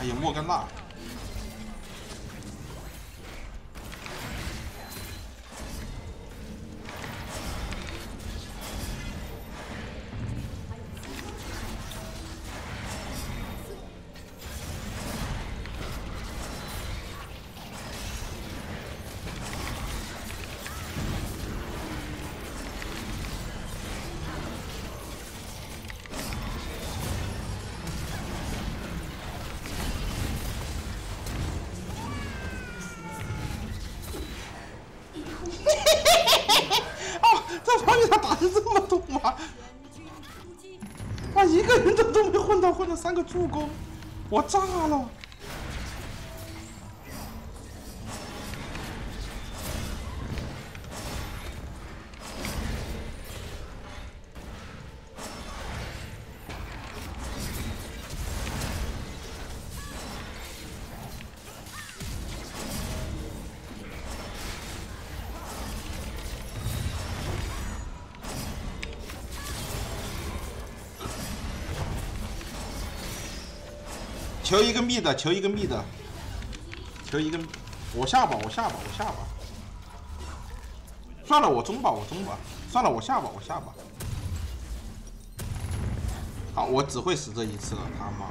哎呀，莫甘娜。助攻，我炸了！求一个密的，求一个密的，求一个，我下吧，我下吧，我下吧。算了，我中吧，我中吧。算了，我下吧，我下吧。好，我只会死这一次了，他妈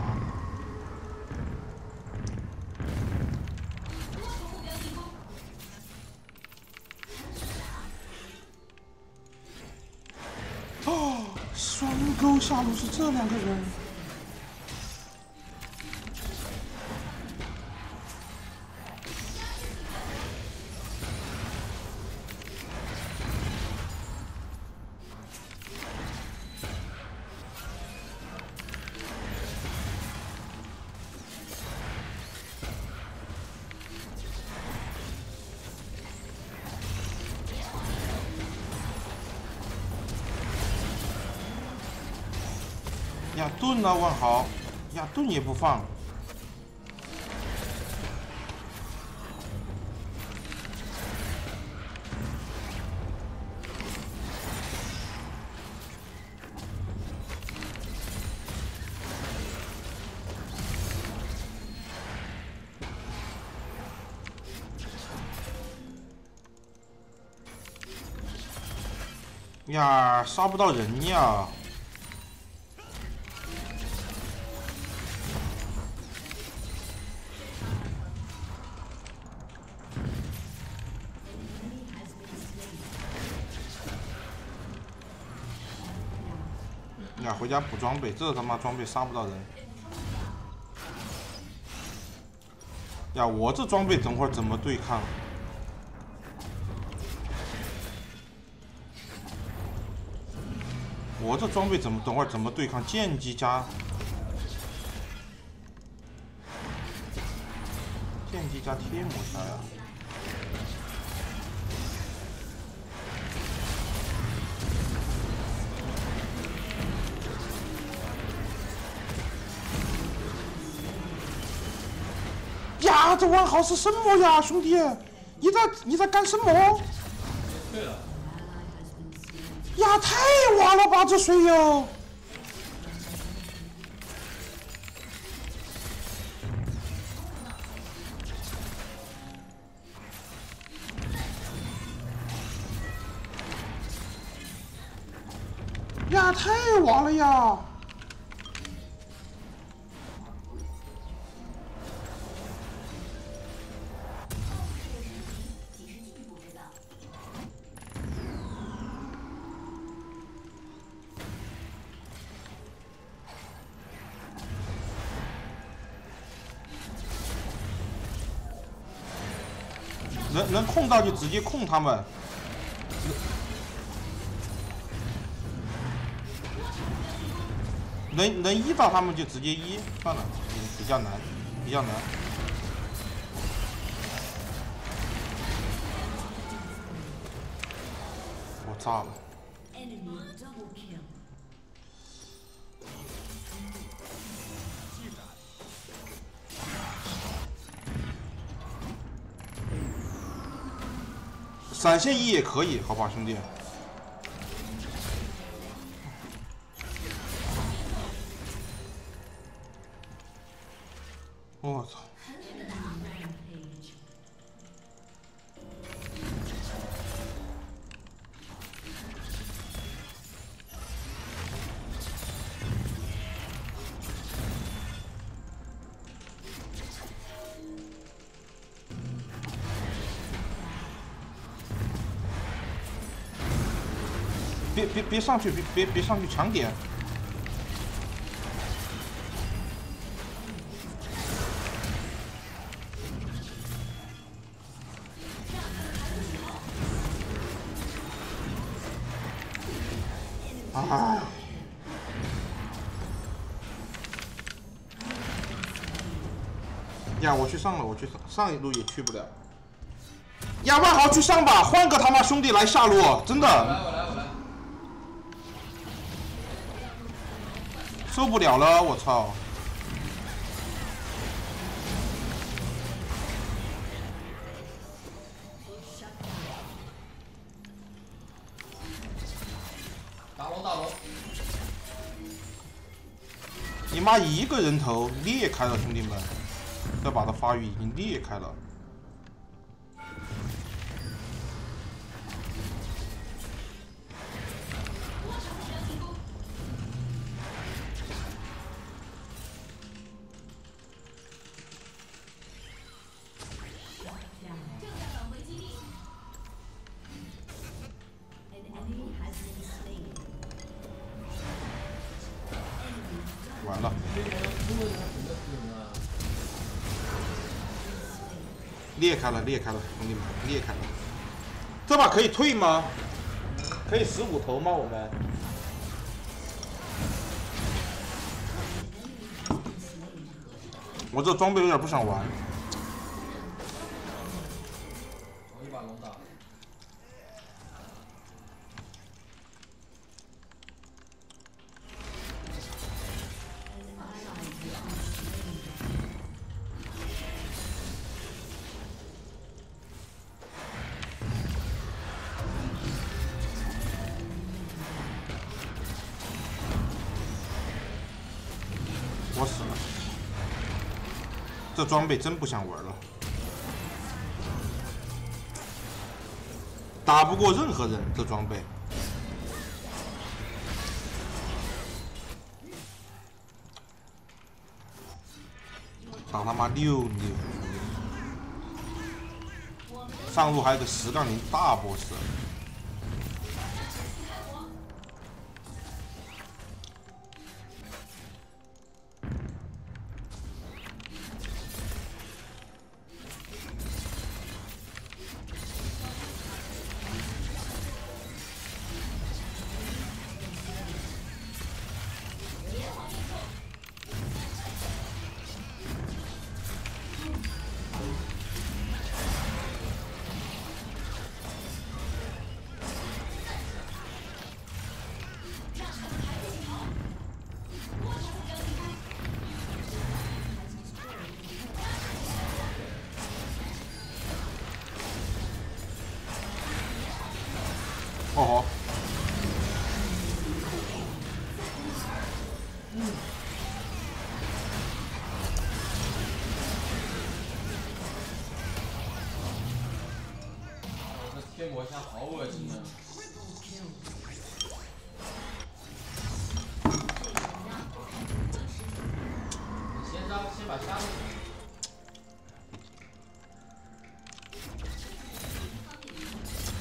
的！哦，双钩下路是这两个人。呀，盾呢？万豪，呀，盾也不放。呀，杀不到人呀！回家补装备，这他妈装备杀不到人。呀，我这装备等会儿怎么对抗？我这装备怎么等会儿怎么对抗剑姬加剑姬加贴膜侠呀？这万豪是什么呀，兄弟？你在你在干什么？对了，呀，太晚了吧，这水友！呀，太晚了呀！能能控到就直接控他们。能能一到他们就直接一，算了，比较难，比较难。我炸了！闪现一也可以，好吧，兄弟。我操！别别上去，别别别上去抢点。啊！呀，我去上了，我去上上一路也去不了。呀，万豪去上吧，换个他妈兄弟来下路，真的。受不了了，我操！打龙打龙，你妈一个人头裂开了，兄弟们，这把的发育已经裂开了。裂开了，裂开了，兄弟们，裂开了。这把可以退吗？可以十五头吗？我们？我这装备有点不想玩。这装备真不想玩了，打不过任何人，这装备。打他妈六六，上路还有个十杠零大 boss。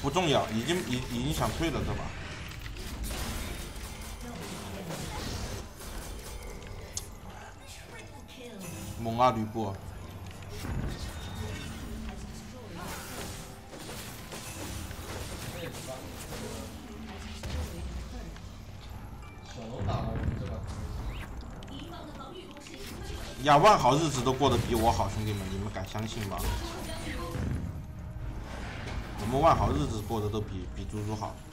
不重要，已经已已经想退了这把。猛啊，吕布！这也是吧？小龙打龙这把呀，万好日子都过得比我好，兄弟们，你们敢相信吗？我们万豪日子过得都比比猪猪好。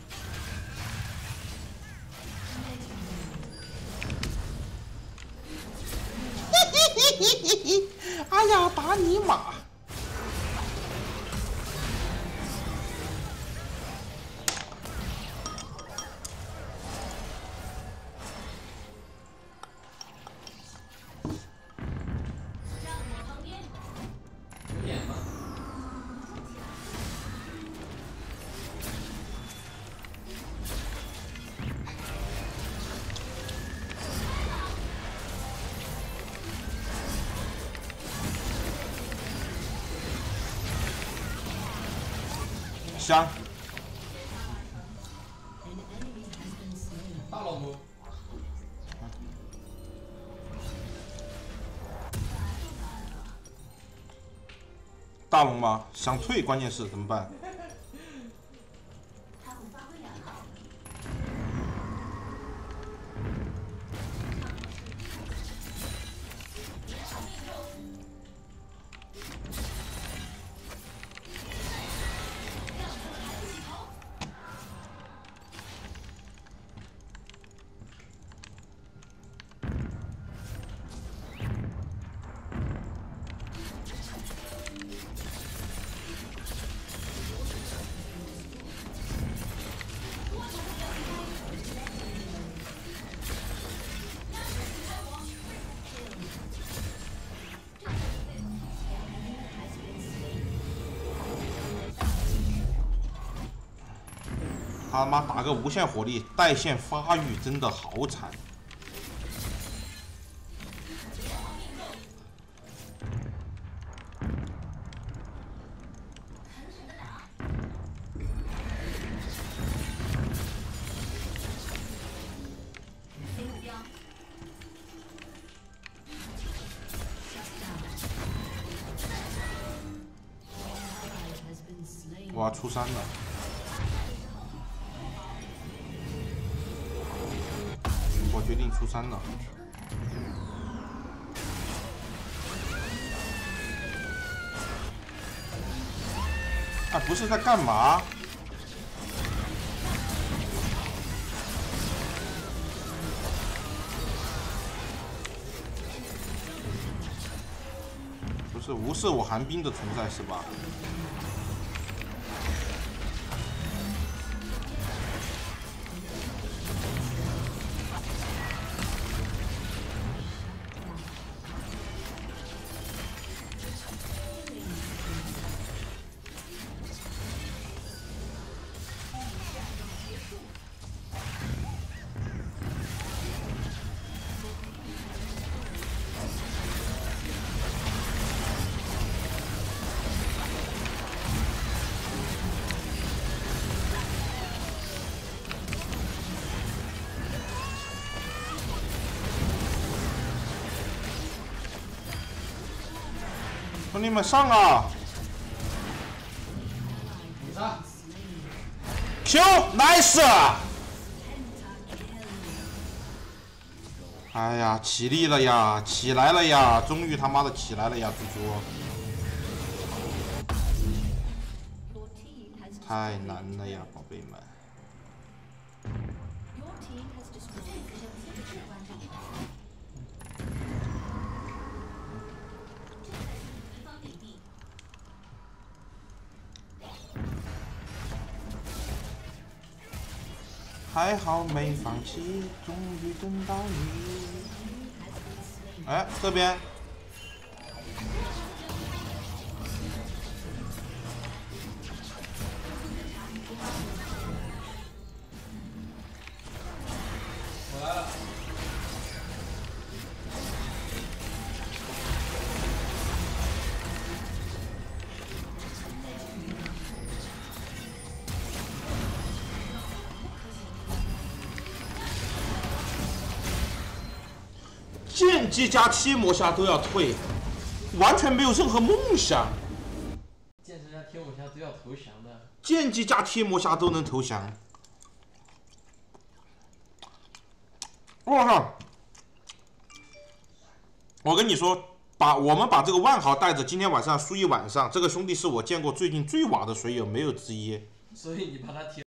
哎呀，打你妈！香。大老婆，大龙吗？想退，关键是怎么办？他妈打个无限火力，带线发育真的好惨。决定出山了。啊，不是在干嘛？不是无视我寒冰的存在是吧？兄弟们上啊你杀，！Q nice！哎呀，起立了呀，起来了呀，终于他妈的起来了呀，猪猪！太难了呀，宝贝们。还好没放弃，终于等到你。哎，这边剑姬加贴魔侠都要退，完全没有任何梦想。剑神加天武侠都要投降的，剑姬加贴魔侠都能投降，我靠！我跟你说，把我们把这个万豪带着，今天晚上输一晚上，这个兄弟是我见过最近最瓦的水友，没有之一。所以你把他贴。